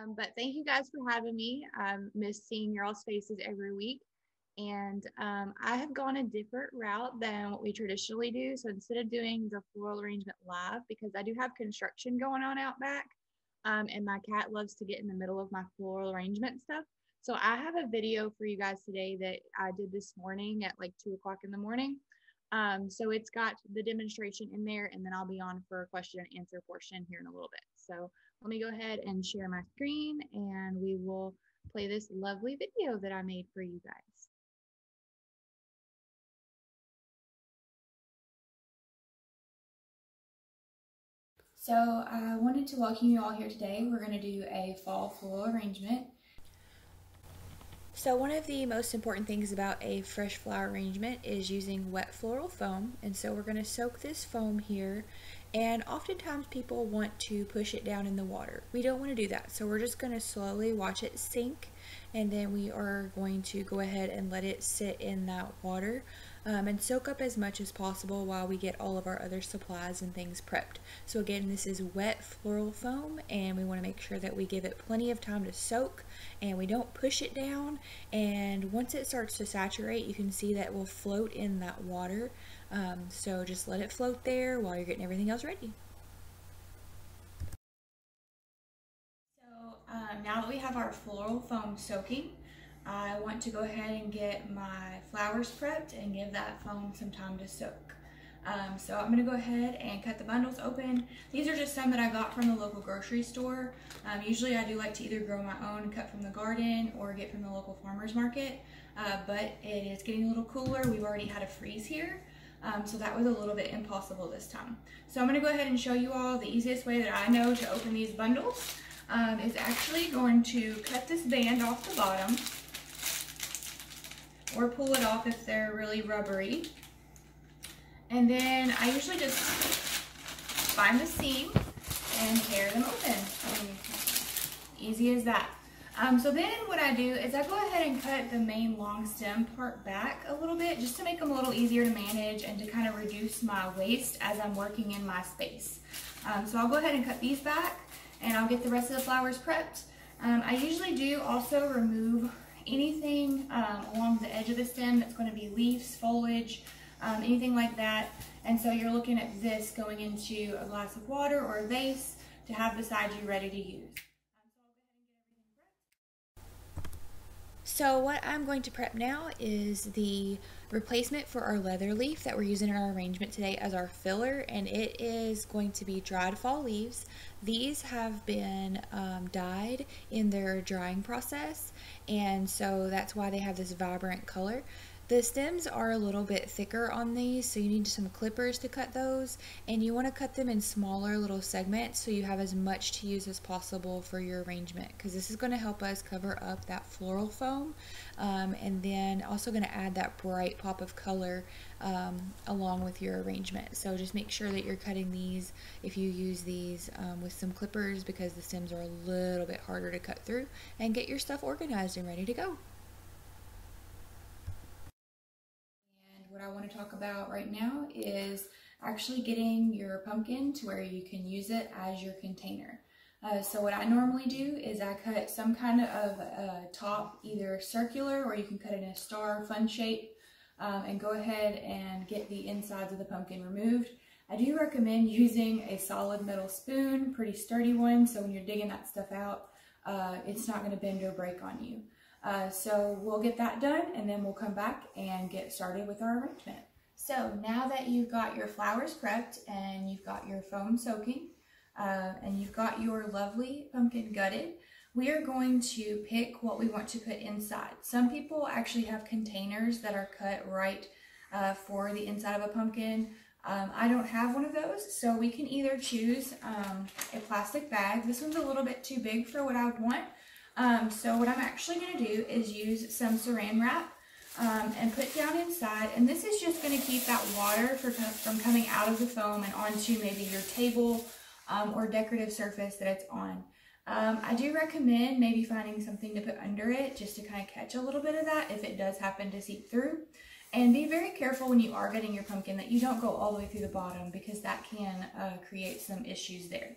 Um, but thank you guys for having me. I miss seeing your all's faces every week. And um, I have gone a different route than what we traditionally do. So instead of doing the floral arrangement live, because I do have construction going on out back, um, and my cat loves to get in the middle of my floral arrangement stuff. So I have a video for you guys today that I did this morning at like two o'clock in the morning. Um, so it's got the demonstration in there and then I'll be on for a question and answer portion here in a little bit. So let me go ahead and share my screen and we will play this lovely video that I made for you guys. So I wanted to welcome you all here today. We're going to do a fall floral arrangement. So one of the most important things about a fresh flower arrangement is using wet floral foam. And so we're going to soak this foam here. And oftentimes people want to push it down in the water. We don't want to do that. So we're just going to slowly watch it sink. And then we are going to go ahead and let it sit in that water um, and soak up as much as possible while we get all of our other supplies and things prepped. So again, this is wet floral foam and we want to make sure that we give it plenty of time to soak and we don't push it down. And once it starts to saturate, you can see that it will float in that water. Um, so just let it float there while you're getting everything else ready. So um, now that we have our floral foam soaking, I want to go ahead and get my flowers prepped and give that foam some time to soak. Um, so I'm gonna go ahead and cut the bundles open. These are just some that I got from the local grocery store. Um, usually I do like to either grow my own, cut from the garden, or get from the local farmer's market. Uh, but it is getting a little cooler. We've already had a freeze here. Um, so that was a little bit impossible this time. So I'm gonna go ahead and show you all the easiest way that I know to open these bundles um, is actually going to cut this band off the bottom or pull it off if they're really rubbery. And then I usually just find the seam and tear them open. Easy as that. Um, so then what I do is I go ahead and cut the main long stem part back a little bit just to make them a little easier to manage and to kind of reduce my waste as I'm working in my space. Um, so I'll go ahead and cut these back and I'll get the rest of the flowers prepped. Um, I usually do also remove anything um, along the edge of the stem that's going to be leaves, foliage, um, anything like that. And so you're looking at this going into a glass of water or a vase to have beside you ready to use. So what I'm going to prep now is the replacement for our leather leaf that we're using in our arrangement today as our filler and it is going to be dried fall leaves. These have been um, dyed in their drying process and so that's why they have this vibrant color. The stems are a little bit thicker on these, so you need some clippers to cut those, and you want to cut them in smaller little segments so you have as much to use as possible for your arrangement, because this is going to help us cover up that floral foam, um, and then also going to add that bright pop of color um, along with your arrangement. So just make sure that you're cutting these, if you use these, um, with some clippers, because the stems are a little bit harder to cut through, and get your stuff organized and ready to go. What I want to talk about right now is actually getting your pumpkin to where you can use it as your container. Uh, so what I normally do is I cut some kind of top, either circular or you can cut it in a star fun shape um, and go ahead and get the insides of the pumpkin removed. I do recommend using a solid metal spoon, pretty sturdy one, so when you're digging that stuff out, uh, it's not going to bend or break on you. Uh, so we'll get that done and then we'll come back and get started with our arrangement. So now that you've got your flowers prepped and you've got your foam soaking uh, and you've got your lovely pumpkin gutted, we are going to pick what we want to put inside. Some people actually have containers that are cut right uh, for the inside of a pumpkin. Um, I don't have one of those, so we can either choose um, a plastic bag. This one's a little bit too big for what I would want, um, so what I'm actually going to do is use some saran wrap um, and put down inside. And this is just going to keep that water for, from coming out of the foam and onto maybe your table um, or decorative surface that it's on. Um, I do recommend maybe finding something to put under it just to kind of catch a little bit of that if it does happen to seep through. And be very careful when you are getting your pumpkin that you don't go all the way through the bottom because that can uh, create some issues there.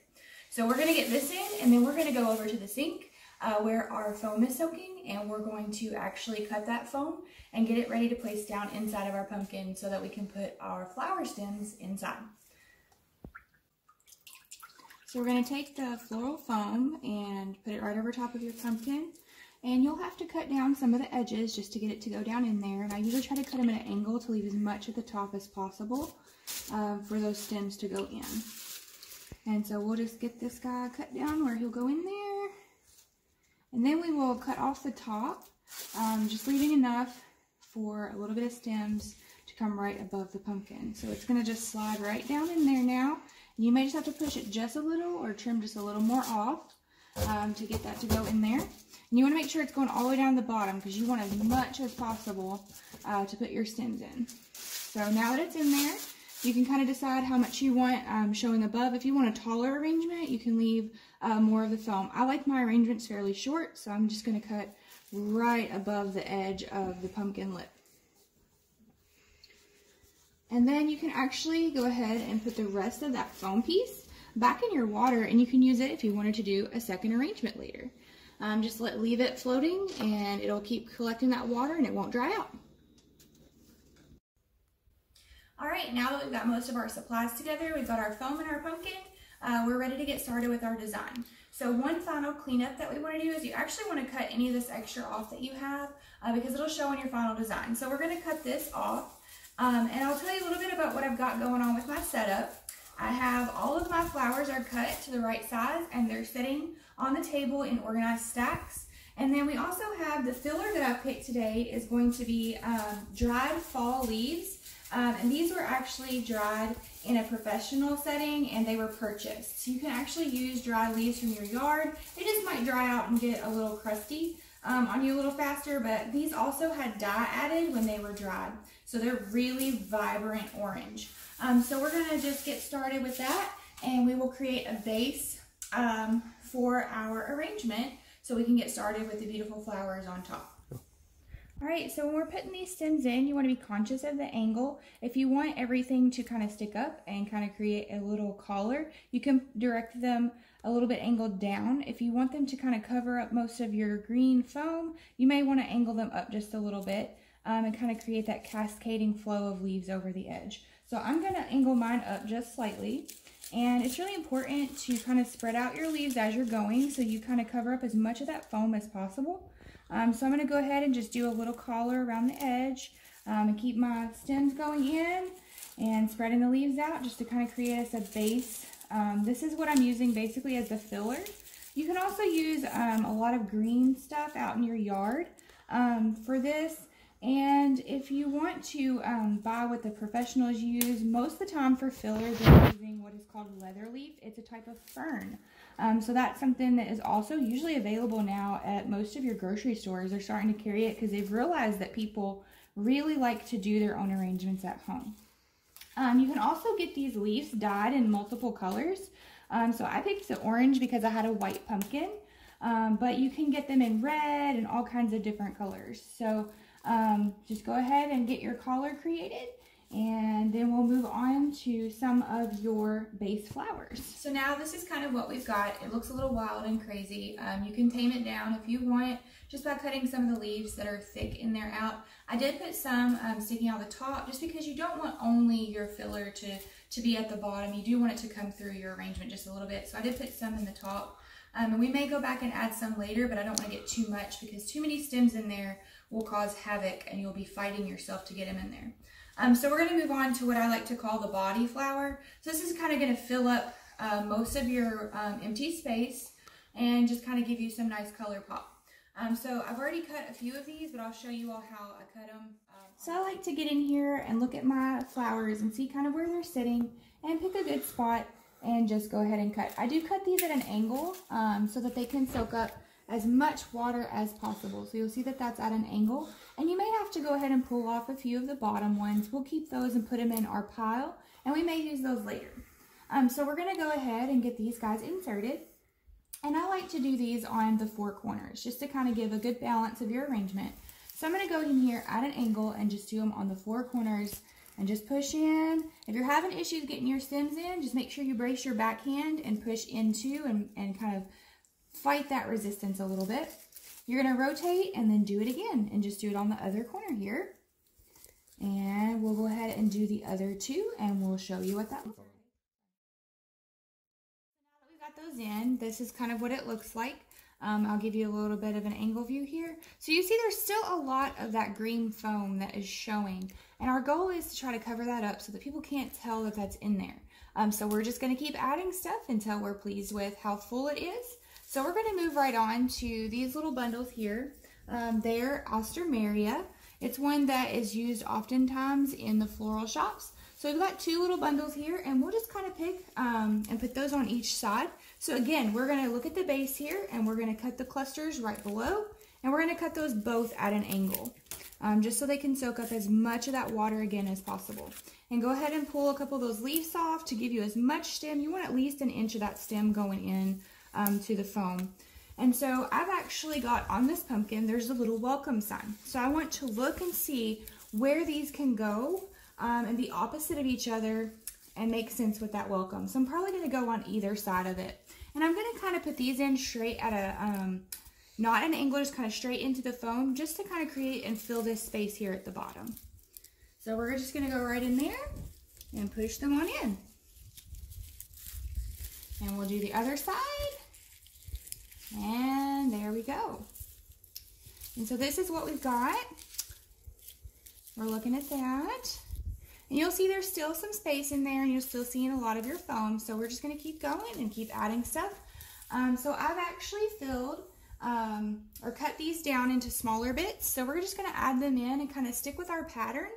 So we're going to get this in and then we're going to go over to the sink uh, where our foam is soaking and we're going to actually cut that foam and get it ready to place down inside of our pumpkin so that we can put our flower stems inside. So we're going to take the floral foam and put it right over top of your pumpkin. And you'll have to cut down some of the edges just to get it to go down in there. And I usually try to cut them at an angle to leave as much at the top as possible um, for those stems to go in. And so we'll just get this guy cut down where he'll go in there. And then we will cut off the top, um, just leaving enough for a little bit of stems to come right above the pumpkin. So it's going to just slide right down in there now. You may just have to push it just a little or trim just a little more off um, to get that to go in there. And you want to make sure it's going all the way down the bottom because you want as much as possible uh, to put your stems in. So now that it's in there, you can kind of decide how much you want um, showing above. If you want a taller arrangement, you can leave uh, more of the foam. I like my arrangements fairly short, so I'm just going to cut right above the edge of the pumpkin lip. And then you can actually go ahead and put the rest of that foam piece back in your water and you can use it if you wanted to do a second arrangement later. Um, just let leave it floating and it'll keep collecting that water and it won't dry out. All right, now that we've got most of our supplies together, we've got our foam and our pumpkin, uh, we're ready to get started with our design. So one final cleanup that we want to do is you actually want to cut any of this extra off that you have uh, because it'll show in your final design. So we're going to cut this off. Um, and I'll tell you a little bit about what I've got going on with my setup. I have all of my flowers are cut to the right size and they're sitting on the table in organized stacks. And then we also have the filler that I picked today is going to be um, dried fall leaves. Um, and these were actually dried in a professional setting and they were purchased. So you can actually use dried leaves from your yard. They just might dry out and get a little crusty um, on you a little faster, but these also had dye added when they were dried. So they're really vibrant orange. Um, so we're gonna just get started with that and we will create a base um, for our arrangement so we can get started with the beautiful flowers on top. All right, so when we're putting these stems in, you want to be conscious of the angle. If you want everything to kind of stick up and kind of create a little collar, you can direct them a little bit angled down. If you want them to kind of cover up most of your green foam, you may want to angle them up just a little bit um, and kind of create that cascading flow of leaves over the edge. So I'm going to angle mine up just slightly. And it's really important to kind of spread out your leaves as you're going so you kind of cover up as much of that foam as possible. Um, so I'm going to go ahead and just do a little collar around the edge um, and keep my stems going in and spreading the leaves out just to kind of create us a base. Um, this is what I'm using basically as the filler. You can also use um, a lot of green stuff out in your yard um, for this. And if you want to um, buy what the professionals use, most of the time for filler, they're using what is called leather leaf. It's a type of fern. Um, so that's something that is also usually available now at most of your grocery stores. They're starting to carry it because they've realized that people really like to do their own arrangements at home. Um, you can also get these leaves dyed in multiple colors. Um, so I picked the orange because I had a white pumpkin, um, but you can get them in red and all kinds of different colors. So um, just go ahead and get your collar created and then we'll move on to some of your base flowers. So now this is kind of what we've got. It looks a little wild and crazy. Um, you can tame it down if you want just by cutting some of the leaves that are thick in there out. I did put some um, sticking out the top just because you don't want only your filler to, to be at the bottom. You do want it to come through your arrangement just a little bit. So I did put some in the top. Um, and we may go back and add some later, but I don't want to get too much because too many stems in there will cause havoc and you'll be fighting yourself to get them in there. Um, so we're going to move on to what I like to call the body flower. So this is kind of going to fill up uh, most of your um, empty space and just kind of give you some nice color pop. Um, so I've already cut a few of these, but I'll show you all how I cut them. Um, so I like to get in here and look at my flowers and see kind of where they're sitting and pick a good spot and just go ahead and cut. I do cut these at an angle um, so that they can soak up as much water as possible. So you'll see that that's at an angle. And you may have to go ahead and pull off a few of the bottom ones. We'll keep those and put them in our pile. And we may use those later. Um, so we're going to go ahead and get these guys inserted. And I like to do these on the four corners just to kind of give a good balance of your arrangement. So I'm going to go in here at an angle and just do them on the four corners and just push in. If you're having issues getting your stems in, just make sure you brace your backhand and push into and, and kind of fight that resistance a little bit. You're going to rotate and then do it again and just do it on the other corner here. And we'll go ahead and do the other two and we'll show you what that looks like. Now that we've got those in, this is kind of what it looks like. Um, I'll give you a little bit of an angle view here. So you see there's still a lot of that green foam that is showing. And our goal is to try to cover that up so that people can't tell that that's in there. Um, so we're just going to keep adding stuff until we're pleased with how full it is. So we're going to move right on to these little bundles here. Um, they're Alstroemeria. It's one that is used oftentimes in the floral shops. So we've got two little bundles here and we'll just kind of pick um, and put those on each side. So again, we're going to look at the base here and we're going to cut the clusters right below and we're going to cut those both at an angle um, just so they can soak up as much of that water again as possible. And go ahead and pull a couple of those leaves off to give you as much stem. You want at least an inch of that stem going in um, to the foam. And so I've actually got on this pumpkin, there's a little welcome sign. So I want to look and see where these can go um, and be opposite of each other and make sense with that welcome. So I'm probably going to go on either side of it. And I'm going to kind of put these in straight at a, um, not an angle, just kind of straight into the foam just to kind of create and fill this space here at the bottom. So we're just going to go right in there and push them on in. And we'll do the other side. And there we go. And so this is what we've got. We're looking at that. And you'll see there's still some space in there and you're still seeing a lot of your foam. So we're just gonna keep going and keep adding stuff. Um, so I've actually filled um, or cut these down into smaller bits. So we're just gonna add them in and kind of stick with our pattern.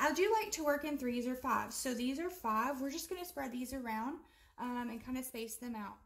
I do like to work in threes or fives. So these are five. We're just gonna spread these around um, and kind of space them out.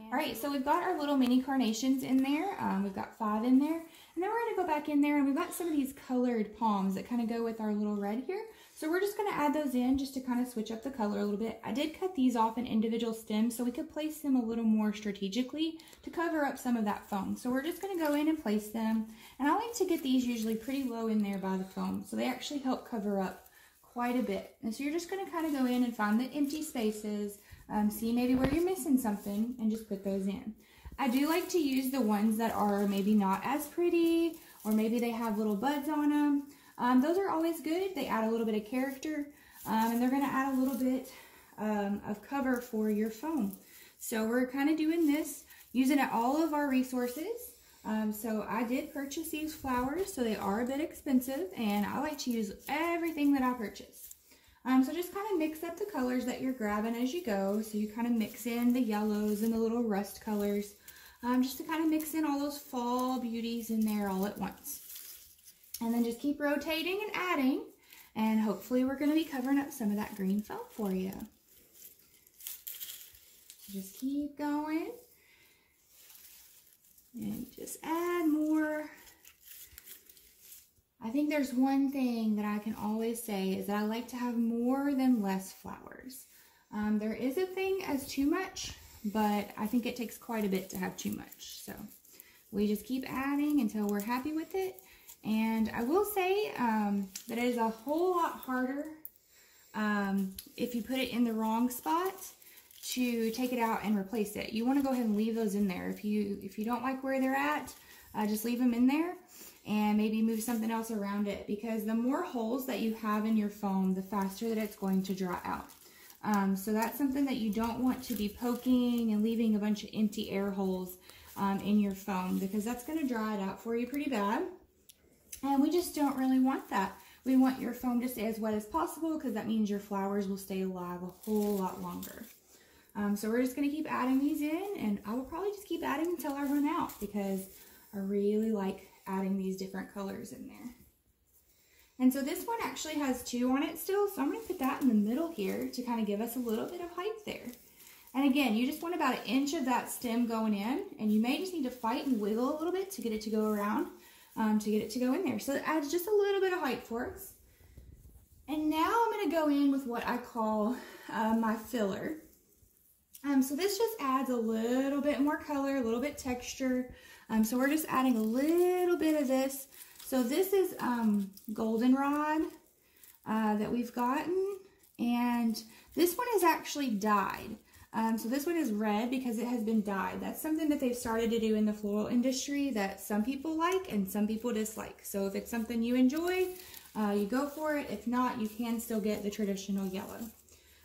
All right, so we've got our little mini carnations in there. Um, we've got five in there. And then we're going to go back in there and we've got some of these colored palms that kind of go with our little red here. So we're just going to add those in just to kind of switch up the color a little bit. I did cut these off in individual stems so we could place them a little more strategically to cover up some of that foam. So we're just going to go in and place them. And I like to get these usually pretty low in there by the foam. So they actually help cover up quite a bit. And so you're just going to kind of go in and find the empty spaces um, see maybe where you're missing something and just put those in. I do like to use the ones that are maybe not as pretty or maybe they have little buds on them. Um, those are always good. They add a little bit of character um, and they're going to add a little bit um, of cover for your foam. So we're kind of doing this using all of our resources. Um, so I did purchase these flowers, so they are a bit expensive, and I like to use everything that I purchase. Um, so just kind of mix up the colors that you're grabbing as you go. So you kind of mix in the yellows and the little rust colors. Um, just to kind of mix in all those fall beauties in there all at once. And then just keep rotating and adding. And hopefully we're going to be covering up some of that green felt for you. Just keep going. And just add more I think there's one thing that I can always say is that I like to have more than less flowers. Um, there is a thing as too much, but I think it takes quite a bit to have too much. So we just keep adding until we're happy with it. And I will say um, that it is a whole lot harder um, if you put it in the wrong spot to take it out and replace it. You want to go ahead and leave those in there. If you if you don't like where they're at, uh, just leave them in there and maybe move something else around it because the more holes that you have in your foam, the faster that it's going to dry out. Um, so that's something that you don't want to be poking and leaving a bunch of empty air holes um, in your foam because that's going to dry it out for you pretty bad. And we just don't really want that. We want your foam to stay as wet as possible because that means your flowers will stay alive a whole lot longer. Um, so we're just going to keep adding these in and I will probably just keep adding until I run out because I really like adding these different colors in there. And so this one actually has two on it still, so I'm going to put that in the middle here to kind of give us a little bit of height there. And again, you just want about an inch of that stem going in, and you may just need to fight and wiggle a little bit to get it to go around, um, to get it to go in there. So it adds just a little bit of height for us. And now I'm going to go in with what I call uh, my filler. Um, so this just adds a little bit more color, a little bit texture, um, so we're just adding a little bit of this. So this is um, goldenrod uh, that we've gotten. And this one is actually dyed. Um, so this one is red because it has been dyed. That's something that they've started to do in the floral industry that some people like and some people dislike. So if it's something you enjoy, uh, you go for it. If not, you can still get the traditional yellow.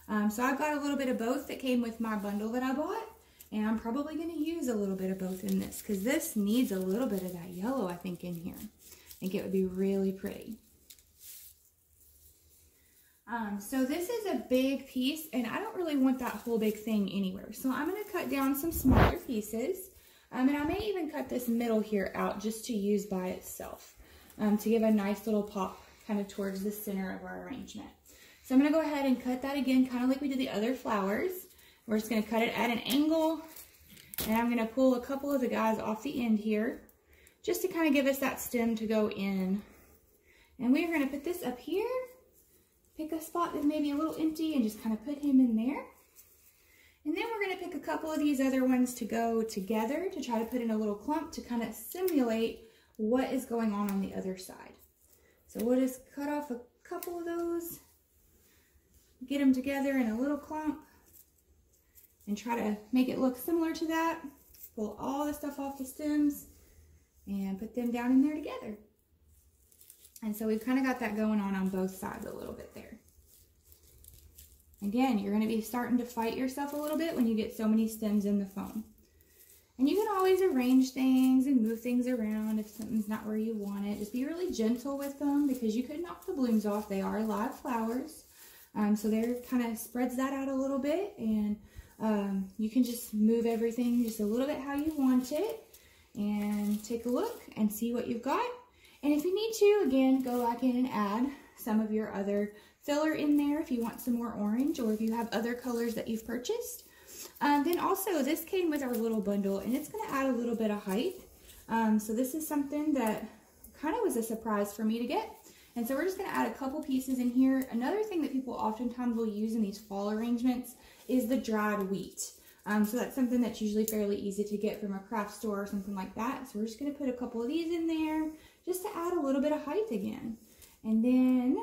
Um, so I've got a little bit of both that came with my bundle that I bought. And I'm probably going to use a little bit of both in this because this needs a little bit of that yellow, I think, in here. I think it would be really pretty. Um, so this is a big piece and I don't really want that whole big thing anywhere. So I'm going to cut down some smaller pieces. Um, and I may even cut this middle here out just to use by itself um, to give a nice little pop kind of towards the center of our arrangement. So I'm going to go ahead and cut that again kind of like we did the other flowers. We're just going to cut it at an angle and I'm going to pull a couple of the guys off the end here just to kind of give us that stem to go in. And we're going to put this up here pick a spot that may be a little empty and just kind of put him in there. And then we're going to pick a couple of these other ones to go together to try to put in a little clump to kind of simulate what is going on on the other side. So we'll just cut off a couple of those, get them together in a little clump, and try to make it look similar to that. Pull all the stuff off the stems and put them down in there together. And so we've kind of got that going on on both sides a little bit there. Again, you're going to be starting to fight yourself a little bit when you get so many stems in the foam. And you can always arrange things and move things around if something's not where you want it. Just be really gentle with them because you could knock the blooms off. They are live flowers. Um, so they're kind of spreads that out a little bit and um, you can just move everything just a little bit how you want it and take a look and see what you've got. And if you need to, again, go back in and add some of your other filler in there if you want some more orange or if you have other colors that you've purchased. Um, then also, this came with our little bundle and it's going to add a little bit of height. Um, so this is something that kind of was a surprise for me to get. And so we're just going to add a couple pieces in here. Another thing that people oftentimes will use in these fall arrangements is the dried wheat. Um, so that's something that's usually fairly easy to get from a craft store or something like that. So we're just going to put a couple of these in there just to add a little bit of height again. And then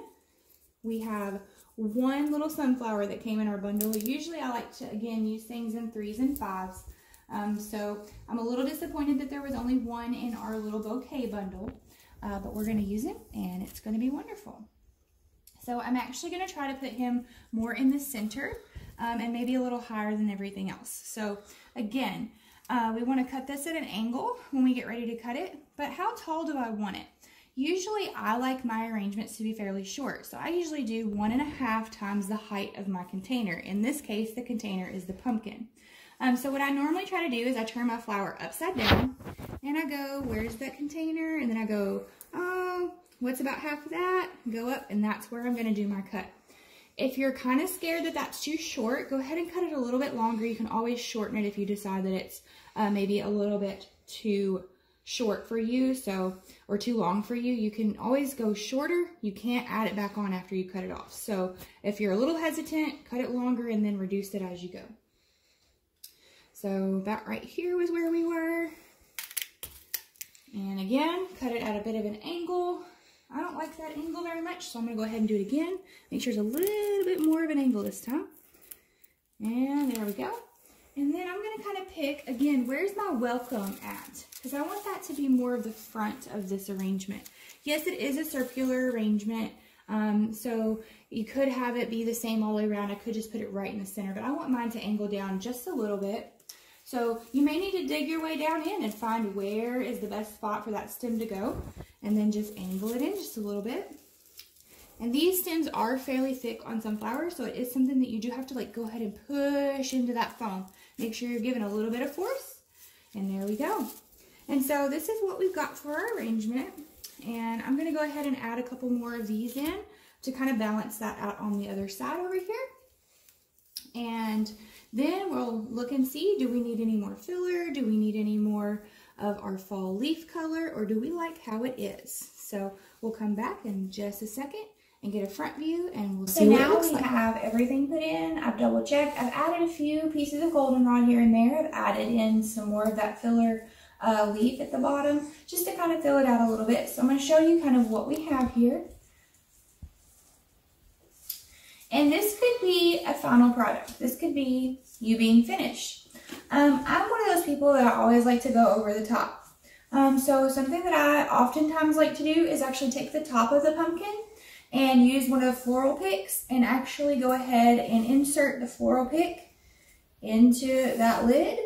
we have one little sunflower that came in our bundle. Usually I like to, again, use things in threes and fives. Um, so I'm a little disappointed that there was only one in our little bouquet bundle, uh, but we're going to use it and it's going to be wonderful. So I'm actually going to try to put him more in the center um, and maybe a little higher than everything else. So again, uh, we want to cut this at an angle when we get ready to cut it, but how tall do I want it? Usually I like my arrangements to be fairly short, so I usually do one and a half times the height of my container. In this case, the container is the pumpkin. Um, so what I normally try to do is I turn my flower upside down, and I go, where's that container? And then I go, oh, what's about half of that? Go up, and that's where I'm going to do my cut. If you're kind of scared that that's too short, go ahead and cut it a little bit longer. You can always shorten it if you decide that it's uh, maybe a little bit too short for you, so or too long for you. You can always go shorter. You can't add it back on after you cut it off. So if you're a little hesitant, cut it longer and then reduce it as you go. So that right here was where we were. And again, cut it at a bit of an angle. I don't like that angle very much, so I'm going to go ahead and do it again. Make sure it's a little bit more of an angle this time. And there we go. And then I'm going to kind of pick, again, where's my welcome at? Because I want that to be more of the front of this arrangement. Yes, it is a circular arrangement, um, so you could have it be the same all the way around. I could just put it right in the center, but I want mine to angle down just a little bit. So you may need to dig your way down in and find where is the best spot for that stem to go and then just angle it in just a little bit. And these stems are fairly thick on sunflowers, so it is something that you do have to like go ahead and push into that foam. Make sure you're giving a little bit of force, and there we go. And so this is what we've got for our arrangement. And I'm gonna go ahead and add a couple more of these in to kind of balance that out on the other side over here. And then we'll look and see, do we need any more filler? Do we need any more of our fall leaf color or do we like how it is? So we'll come back in just a second and get a front view and we'll see so now we like. have everything put in. I've double checked. I've added a few pieces of goldenrod here and there. I've added in some more of that filler uh, leaf at the bottom just to kind of fill it out a little bit. So I'm going to show you kind of what we have here. And this could be a final product. This could be you being finished. Um, I'm one of those people that I always like to go over the top. Um, so something that I oftentimes like to do is actually take the top of the pumpkin and use one of the floral picks and actually go ahead and insert the floral pick into that lid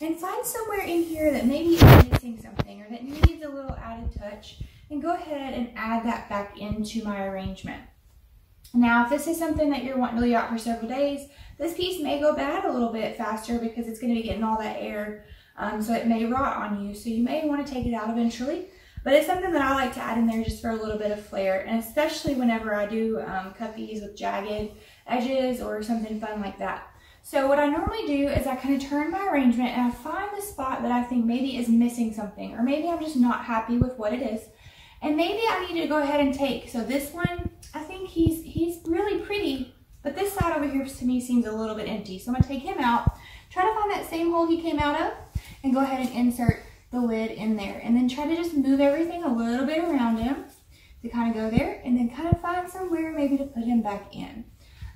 and find somewhere in here that maybe is missing something or that needs a little added touch and go ahead and add that back into my arrangement. Now, if this is something that you're wanting to leave out for several days, this piece may go bad a little bit faster because it's going to be getting all that air, um, so it may rot on you. So you may want to take it out eventually. But it's something that I like to add in there just for a little bit of flair, and especially whenever I do um, cuppies with jagged edges or something fun like that. So what I normally do is I kind of turn my arrangement and I find the spot that I think maybe is missing something, or maybe I'm just not happy with what it is. And maybe I need to go ahead and take, so this one, I think he's, he's really pretty, but this side over here to me seems a little bit empty. So I'm gonna take him out, try to find that same hole he came out of, and go ahead and insert the lid in there. And then try to just move everything a little bit around him to kind of go there, and then kind of find somewhere maybe to put him back in.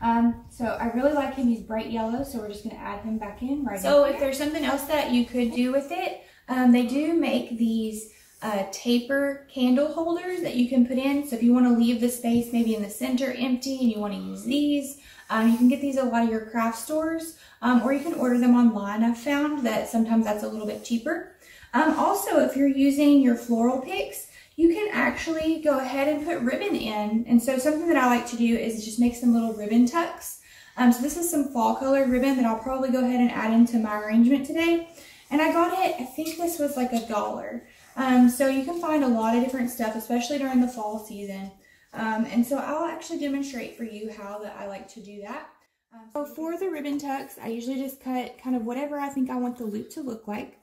Um, so I really like him. He's bright yellow, so we're just going to add him back in right So if there's something else that you could do with it, um, they do make these uh, taper candle holders that you can put in. So if you want to leave the space maybe in the center empty and you want to use these, um, you can get these at a lot of your craft stores um, or you can order them online. I've found that sometimes that's a little bit cheaper. Um, also, if you're using your floral picks, you can actually go ahead and put ribbon in. And so something that I like to do is just make some little ribbon tucks. Um, so this is some fall colored ribbon that I'll probably go ahead and add into my arrangement today. And I got it, I think this was like a dollar. Um, so you can find a lot of different stuff, especially during the fall season. Um, and so I'll actually demonstrate for you how that I like to do that. Um, so for the ribbon tucks, I usually just cut kind of whatever I think I want the loop to look like.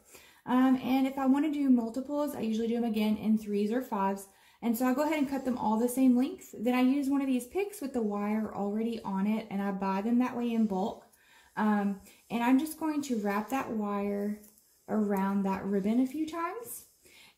Um, and if I want to do multiples, I usually do them again in threes or fives. And so I'll go ahead and cut them all the same length. Then I use one of these picks with the wire already on it and I buy them that way in bulk. Um, and I'm just going to wrap that wire around that ribbon a few times.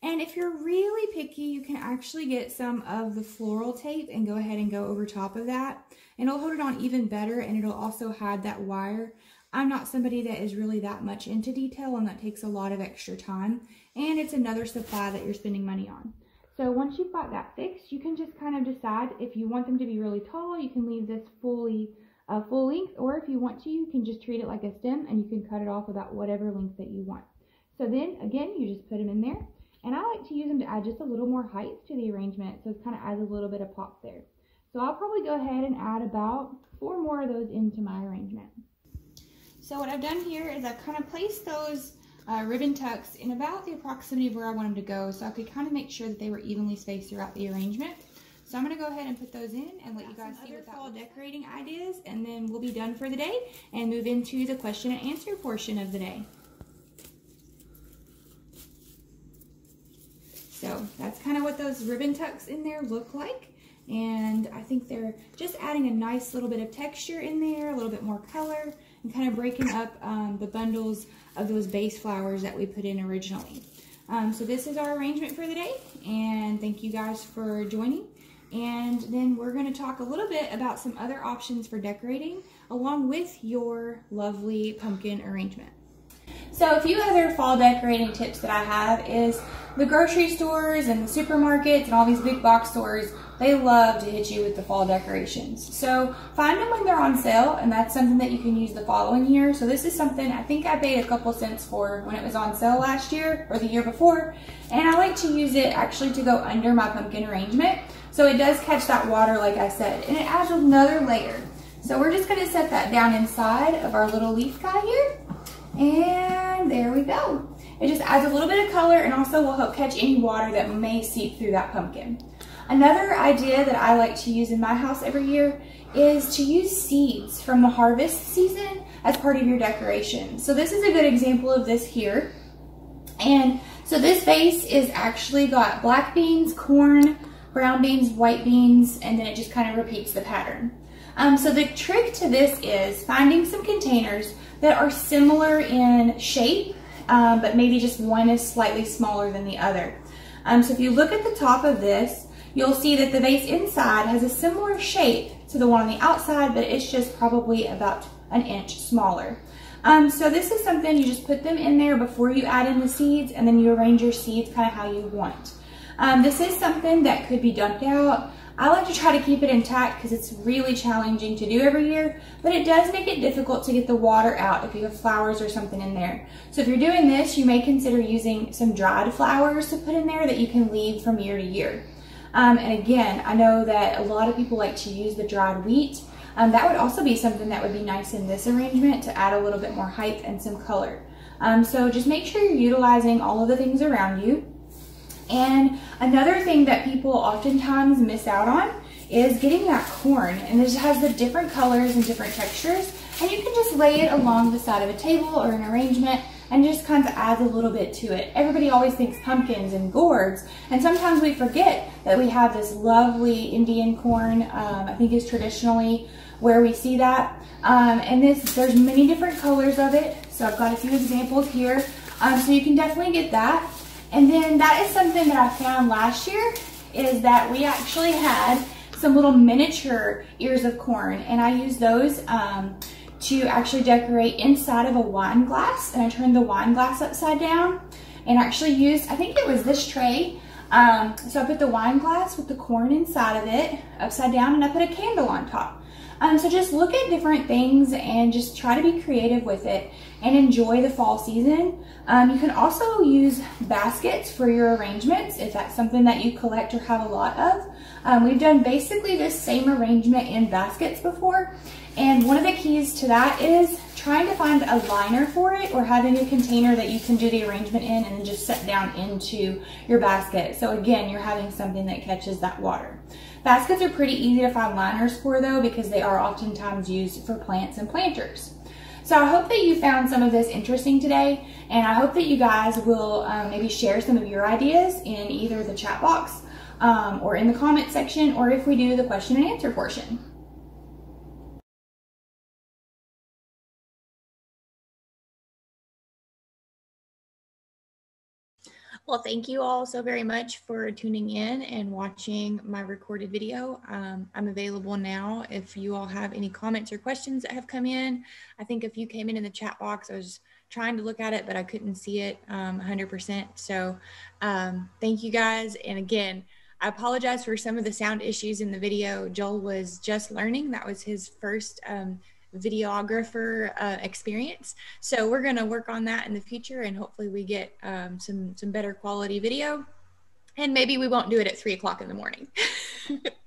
And if you're really picky, you can actually get some of the floral tape and go ahead and go over top of that. And it'll hold it on even better and it'll also hide that wire. I'm not somebody that is really that much into detail and that takes a lot of extra time. And it's another supply that you're spending money on. So once you've got that fixed, you can just kind of decide if you want them to be really tall, you can leave this fully uh, full length, or if you want to, you can just treat it like a stem and you can cut it off about whatever length that you want. So then again, you just put them in there and I like to use them to add just a little more height to the arrangement. So it kind of adds a little bit of pop there. So I'll probably go ahead and add about four more of those into my arrangement. So what I've done here is I've kind of placed those uh, ribbon tucks in about the proximity of where I want them to go so I could kind of make sure that they were evenly spaced throughout the arrangement. So I'm going to go ahead and put those in and let you guys see what fall decorating ideas and then we'll be done for the day and move into the question and answer portion of the day. So that's kind of what those ribbon tucks in there look like. And I think they're just adding a nice little bit of texture in there, a little bit more color, and kind of breaking up um, the bundles of those base flowers that we put in originally. Um, so this is our arrangement for the day, and thank you guys for joining. And then we're going to talk a little bit about some other options for decorating along with your lovely pumpkin arrangement. So a few other fall decorating tips that I have is the grocery stores and the supermarkets and all these big box stores, they love to hit you with the fall decorations. So find them when they're on sale and that's something that you can use the following year. So this is something I think I paid a couple cents for when it was on sale last year or the year before. And I like to use it actually to go under my pumpkin arrangement. So it does catch that water like I said and it adds another layer. So we're just gonna set that down inside of our little leaf guy here. And there we go. It just adds a little bit of color and also will help catch any water that may seep through that pumpkin. Another idea that I like to use in my house every year is to use seeds from the harvest season as part of your decoration. So this is a good example of this here. And so this vase is actually got black beans, corn, brown beans, white beans, and then it just kind of repeats the pattern. Um, so the trick to this is finding some containers that are similar in shape, um, but maybe just one is slightly smaller than the other. Um, so if you look at the top of this, you'll see that the vase inside has a similar shape to the one on the outside, but it's just probably about an inch smaller. Um, so this is something you just put them in there before you add in the seeds and then you arrange your seeds kind of how you want. Um, this is something that could be dumped out. I like to try to keep it intact because it's really challenging to do every year, but it does make it difficult to get the water out if you have flowers or something in there. So if you're doing this, you may consider using some dried flowers to put in there that you can leave from year to year. Um, and again, I know that a lot of people like to use the dried wheat. Um, that would also be something that would be nice in this arrangement to add a little bit more height and some color. Um, so just make sure you're utilizing all of the things around you. And another thing that people oftentimes miss out on is getting that corn. And it has the different colors and different textures. And you can just lay it along the side of a table or an arrangement and just kind of adds a little bit to it. Everybody always thinks pumpkins and gourds, and sometimes we forget that we have this lovely Indian corn, um, I think is traditionally where we see that. Um, and this, there's many different colors of it, so I've got a few examples here. Um, so you can definitely get that. And then that is something that I found last year is that we actually had some little miniature ears of corn and I used those um, to actually decorate inside of a wine glass and I turned the wine glass upside down and actually used, I think it was this tray. Um, so I put the wine glass with the corn inside of it upside down and I put a candle on top. Um, so just look at different things and just try to be creative with it and enjoy the fall season. Um, you can also use baskets for your arrangements if that's something that you collect or have a lot of. Um, we've done basically this same arrangement in baskets before and one of the keys to that is trying to find a liner for it or having a container that you can do the arrangement in and then just set down into your basket. So again, you're having something that catches that water. Baskets are pretty easy to find liners for though because they are oftentimes used for plants and planters. So I hope that you found some of this interesting today and I hope that you guys will um, maybe share some of your ideas in either the chat box um, or in the comment section or if we do the question and answer portion. Well, thank you all so very much for tuning in and watching my recorded video. Um, I'm available now if you all have any comments or questions that have come in. I think a few came in in the chat box. I was trying to look at it, but I couldn't see it um, 100%. So um, thank you guys. And again, I apologize for some of the sound issues in the video. Joel was just learning. That was his first um, videographer uh, experience. So we're going to work on that in the future and hopefully we get um, some, some better quality video. And maybe we won't do it at three o'clock in the morning.